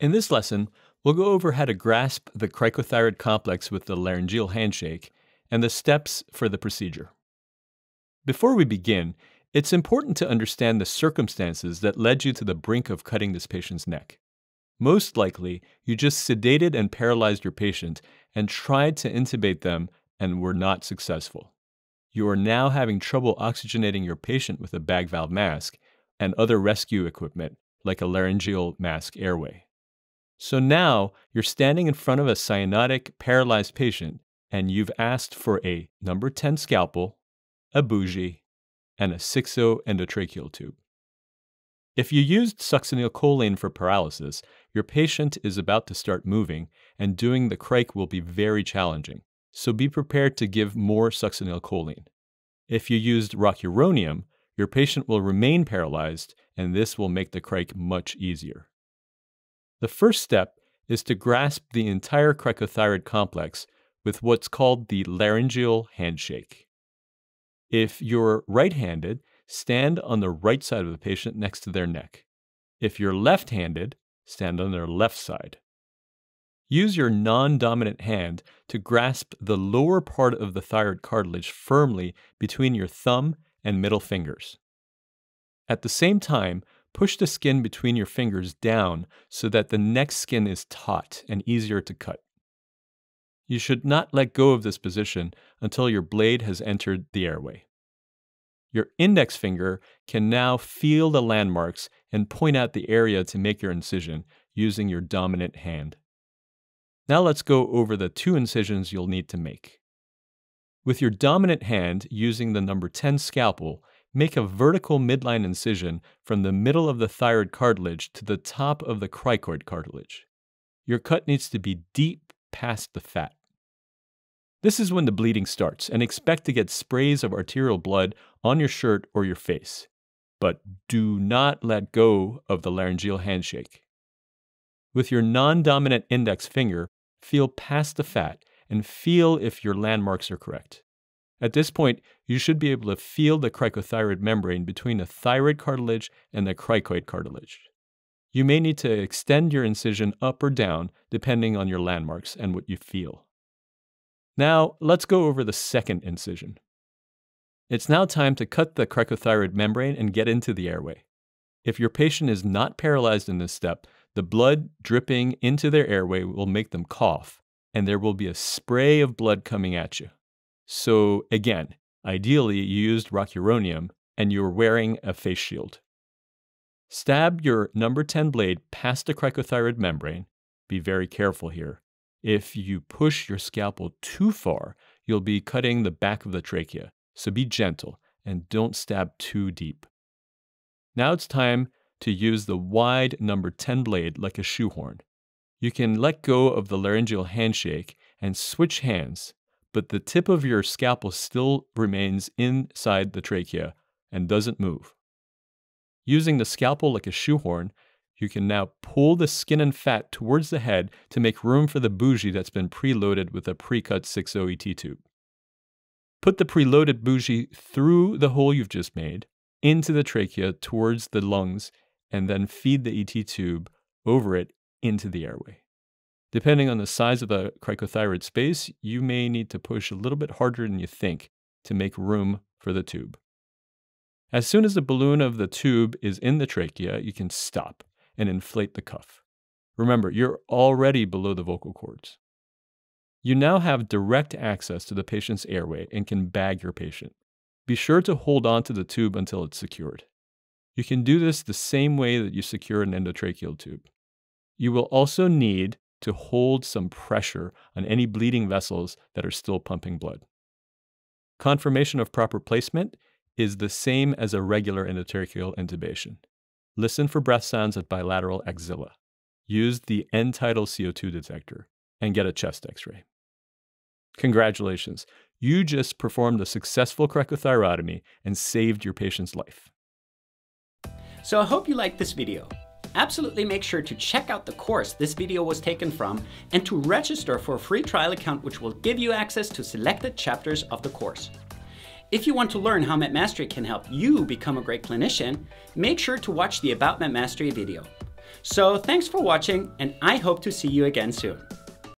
In this lesson, we'll go over how to grasp the cricothyroid complex with the laryngeal handshake and the steps for the procedure. Before we begin, it's important to understand the circumstances that led you to the brink of cutting this patient's neck. Most likely, you just sedated and paralyzed your patient and tried to intubate them and were not successful. You are now having trouble oxygenating your patient with a bag valve mask and other rescue equipment like a laryngeal mask airway. So now you're standing in front of a cyanotic paralyzed patient and you've asked for a number 10 scalpel, a bougie, and a 6-0 endotracheal tube. If you used succinylcholine for paralysis, your patient is about to start moving and doing the cric will be very challenging, so be prepared to give more succinylcholine. If you used rocuronium, your patient will remain paralyzed and this will make the cric much easier. The first step is to grasp the entire cricothyroid complex with what's called the laryngeal handshake. If you're right handed, stand on the right side of the patient next to their neck. If you're left handed, stand on their left side. Use your non dominant hand to grasp the lower part of the thyroid cartilage firmly between your thumb and middle fingers. At the same time, Push the skin between your fingers down so that the next skin is taut and easier to cut. You should not let go of this position until your blade has entered the airway. Your index finger can now feel the landmarks and point out the area to make your incision using your dominant hand. Now let's go over the two incisions you'll need to make. With your dominant hand using the number 10 scalpel, Make a vertical midline incision from the middle of the thyroid cartilage to the top of the cricoid cartilage. Your cut needs to be deep past the fat. This is when the bleeding starts, and expect to get sprays of arterial blood on your shirt or your face. But do not let go of the laryngeal handshake. With your non dominant index finger, feel past the fat and feel if your landmarks are correct. At this point, you should be able to feel the cricothyroid membrane between the thyroid cartilage and the cricoid cartilage. You may need to extend your incision up or down depending on your landmarks and what you feel. Now, let's go over the second incision. It's now time to cut the cricothyroid membrane and get into the airway. If your patient is not paralyzed in this step, the blood dripping into their airway will make them cough, and there will be a spray of blood coming at you. So again, ideally you used rocuronium and you were wearing a face shield. Stab your number 10 blade past the cricothyroid membrane. Be very careful here. If you push your scalpel too far, you'll be cutting the back of the trachea, so be gentle and don't stab too deep. Now it's time to use the wide number 10 blade like a shoehorn. You can let go of the laryngeal handshake and switch hands but the tip of your scalpel still remains inside the trachea and doesn't move. Using the scalpel like a shoehorn, you can now pull the skin and fat towards the head to make room for the bougie that's been preloaded with a pre-cut 6OET tube. Put the preloaded bougie through the hole you've just made into the trachea towards the lungs and then feed the ET tube over it into the airway. Depending on the size of the cricothyroid space, you may need to push a little bit harder than you think to make room for the tube. As soon as the balloon of the tube is in the trachea, you can stop and inflate the cuff. Remember, you're already below the vocal cords. You now have direct access to the patient's airway and can bag your patient. Be sure to hold on to the tube until it's secured. You can do this the same way that you secure an endotracheal tube. You will also need to hold some pressure on any bleeding vessels that are still pumping blood. Confirmation of proper placement is the same as a regular endotracheal intubation. Listen for breath sounds at bilateral axilla. Use the end tidal CO2 detector and get a chest x ray. Congratulations, you just performed a successful cricothyrotomy and saved your patient's life. So I hope you liked this video absolutely make sure to check out the course this video was taken from and to register for a free trial account which will give you access to selected chapters of the course. If you want to learn how Medmastery can help you become a great clinician, make sure to watch the About Medmastery video. So thanks for watching and I hope to see you again soon.